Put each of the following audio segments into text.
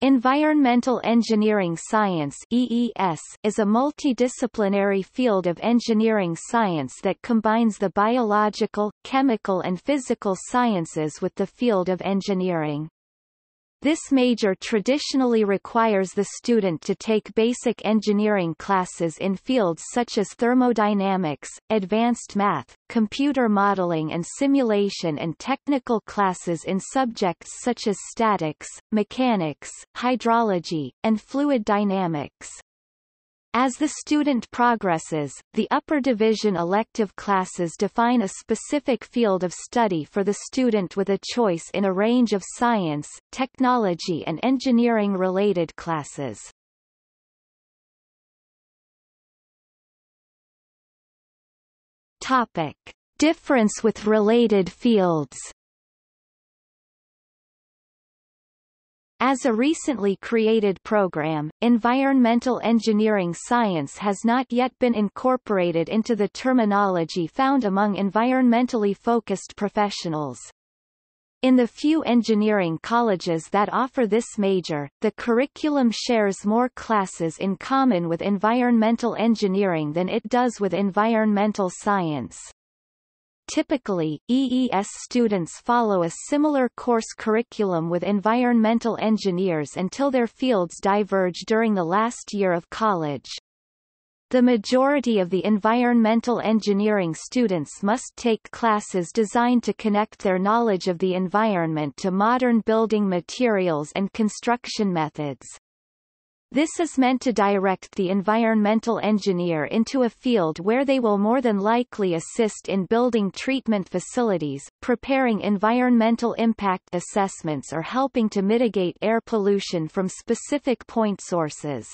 Environmental Engineering Science EES is a multidisciplinary field of engineering science that combines the biological, chemical and physical sciences with the field of engineering. This major traditionally requires the student to take basic engineering classes in fields such as thermodynamics, advanced math, computer modeling and simulation and technical classes in subjects such as statics, mechanics, hydrology, and fluid dynamics. As the student progresses, the upper division elective classes define a specific field of study for the student with a choice in a range of science, technology and engineering-related classes. Topic. Difference with related fields As a recently created program, environmental engineering science has not yet been incorporated into the terminology found among environmentally focused professionals. In the few engineering colleges that offer this major, the curriculum shares more classes in common with environmental engineering than it does with environmental science. Typically, EES students follow a similar course curriculum with environmental engineers until their fields diverge during the last year of college. The majority of the environmental engineering students must take classes designed to connect their knowledge of the environment to modern building materials and construction methods. This is meant to direct the environmental engineer into a field where they will more than likely assist in building treatment facilities, preparing environmental impact assessments or helping to mitigate air pollution from specific point sources.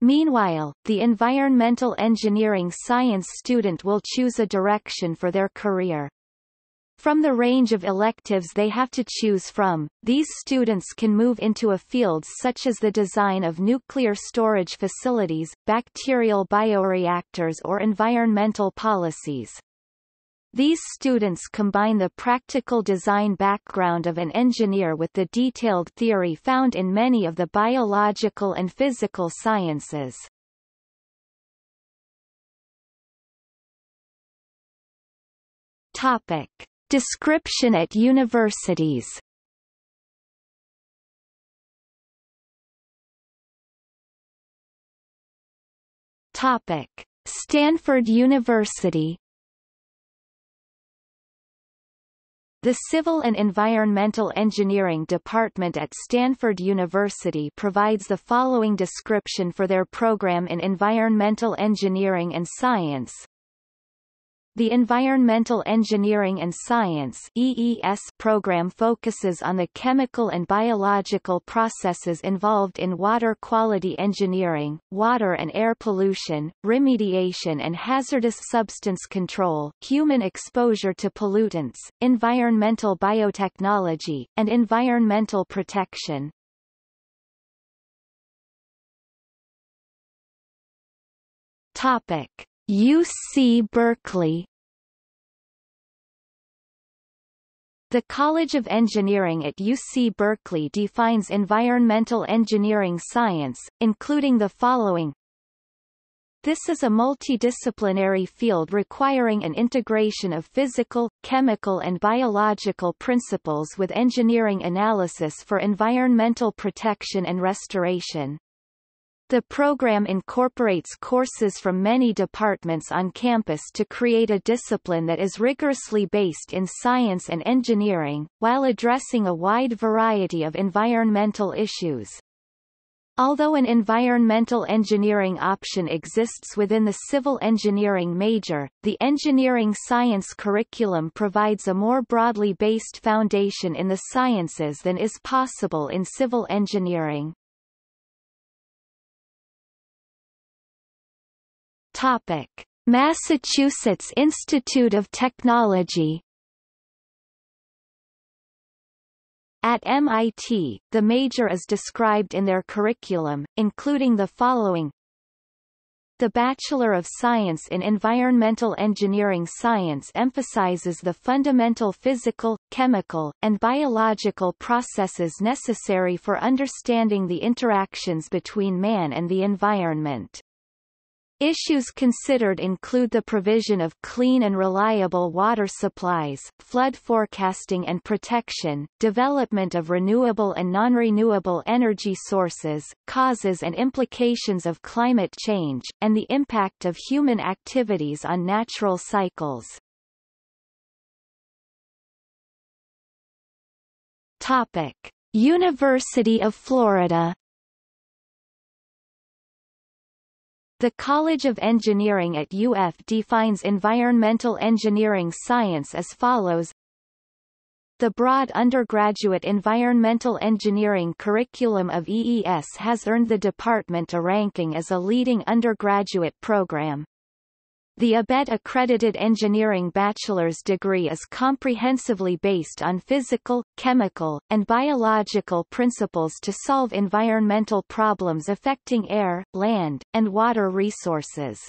Meanwhile, the environmental engineering science student will choose a direction for their career. From the range of electives they have to choose from, these students can move into a fields such as the design of nuclear storage facilities, bacterial bioreactors or environmental policies. These students combine the practical design background of an engineer with the detailed theory found in many of the biological and physical sciences. Topic. Description at universities Topic: Stanford University The Civil and Environmental Engineering Department at Stanford University provides the following description for their program in environmental engineering and science. The Environmental Engineering and Science EES program focuses on the chemical and biological processes involved in water quality engineering, water and air pollution, remediation and hazardous substance control, human exposure to pollutants, environmental biotechnology, and environmental protection. Topic. UC Berkeley The College of Engineering at UC Berkeley defines environmental engineering science, including the following this is a multidisciplinary field requiring an integration of physical, chemical and biological principles with engineering analysis for environmental protection and restoration. The program incorporates courses from many departments on campus to create a discipline that is rigorously based in science and engineering, while addressing a wide variety of environmental issues. Although an environmental engineering option exists within the civil engineering major, the engineering science curriculum provides a more broadly based foundation in the sciences than is possible in civil engineering. Topic: Massachusetts Institute of Technology At MIT, the major is described in their curriculum, including the following The Bachelor of Science in Environmental Engineering Science emphasizes the fundamental physical, chemical, and biological processes necessary for understanding the interactions between man and the environment. Issues considered include the provision of clean and reliable water supplies, flood forecasting and protection, development of renewable and non-renewable energy sources, causes and implications of climate change, and the impact of human activities on natural cycles. Topic: University of Florida The College of Engineering at UF defines environmental engineering science as follows the broad undergraduate environmental engineering curriculum of EES has earned the department a ranking as a leading undergraduate program. The ABET accredited engineering bachelor's degree is comprehensively based on physical, chemical, and biological principles to solve environmental problems affecting air, land, and water resources.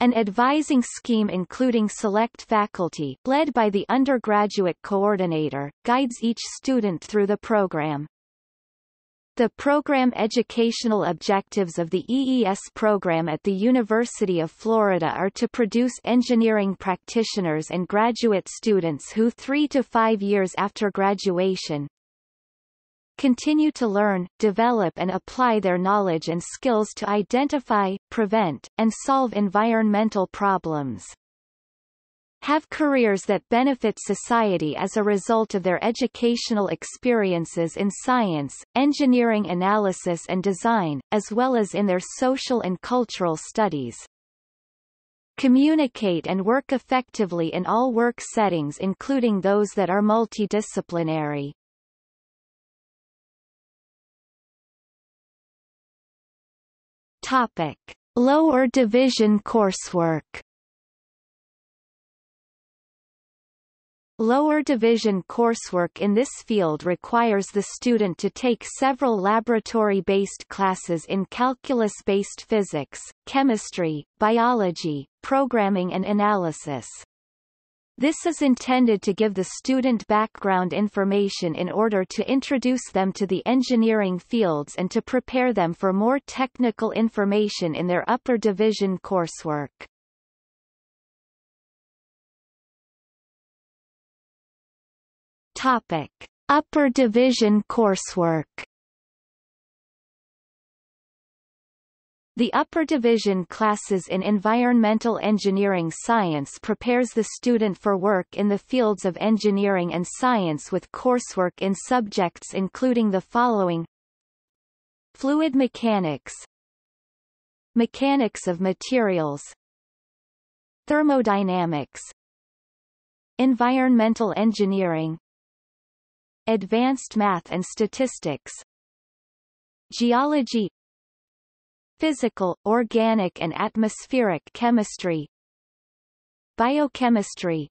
An advising scheme including select faculty led by the undergraduate coordinator, guides each student through the program. The program educational objectives of the EES program at the University of Florida are to produce engineering practitioners and graduate students who three to five years after graduation continue to learn, develop and apply their knowledge and skills to identify, prevent, and solve environmental problems have careers that benefit society as a result of their educational experiences in science, engineering analysis and design, as well as in their social and cultural studies. Communicate and work effectively in all work settings including those that are multidisciplinary. Topic. Lower division coursework Lower division coursework in this field requires the student to take several laboratory-based classes in calculus-based physics, chemistry, biology, programming and analysis. This is intended to give the student background information in order to introduce them to the engineering fields and to prepare them for more technical information in their upper division coursework. Topic: Upper Division coursework. The upper division classes in environmental engineering science prepares the student for work in the fields of engineering and science with coursework in subjects including the following. Fluid mechanics. Mechanics of materials. Thermodynamics. Environmental engineering Advanced Math and Statistics Geology Physical, Organic and Atmospheric Chemistry Biochemistry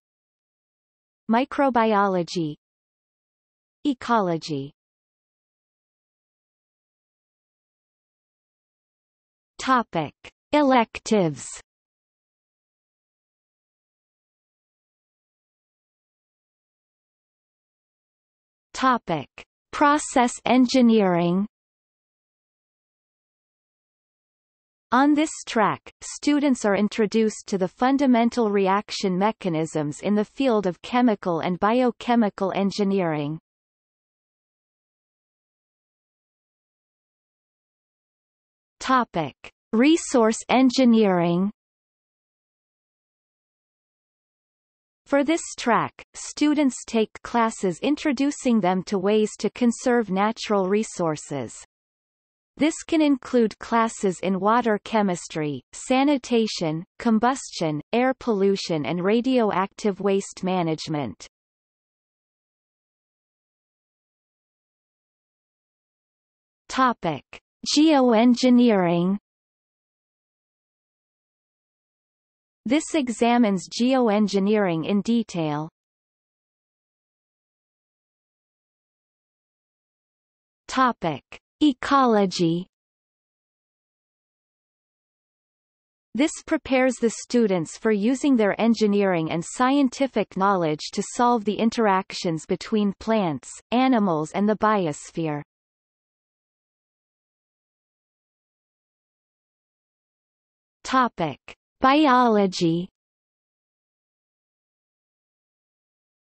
Microbiology Ecology Topic. Electives Topic: Process engineering. On this track, students are introduced to the fundamental reaction mechanisms in the field of chemical and biochemical engineering. Topic: Resource engineering. For this track, students take classes introducing them to ways to conserve natural resources. This can include classes in water chemistry, sanitation, combustion, air pollution and radioactive waste management. Topic: Geoengineering This examines geoengineering in detail. Topic: Ecology. This prepares the students for using their engineering and scientific knowledge to solve the interactions between plants, animals and the biosphere. Topic: Biology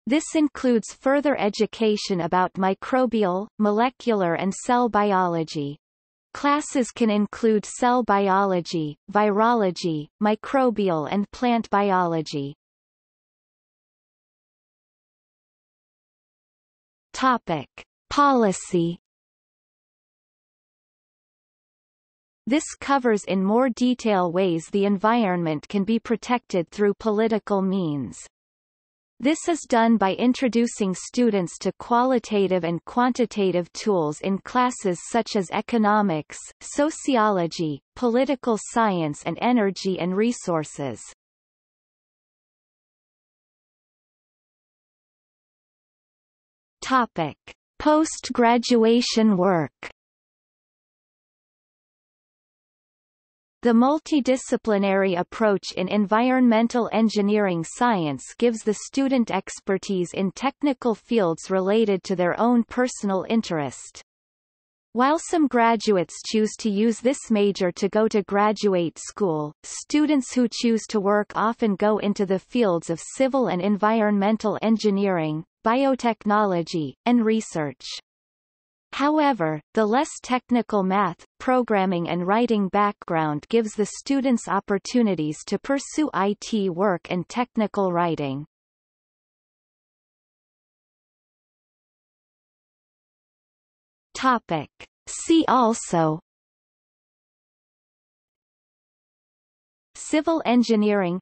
This includes further education about microbial, molecular and cell biology. Classes can include cell biology, virology, microbial and plant biology. Topic: Policy This covers in more detail ways the environment can be protected through political means. This is done by introducing students to qualitative and quantitative tools in classes such as economics, sociology, political science and energy and resources. Topic: Post-graduation work The multidisciplinary approach in environmental engineering science gives the student expertise in technical fields related to their own personal interest. While some graduates choose to use this major to go to graduate school, students who choose to work often go into the fields of civil and environmental engineering, biotechnology, and research. However, the less technical math, programming and writing background gives the students opportunities to pursue IT work and technical writing. Topic. See also Civil engineering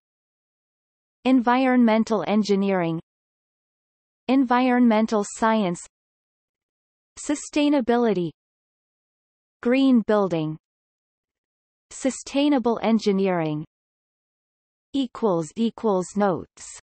Environmental engineering Environmental science Sustainability Green building Sustainable engineering Notes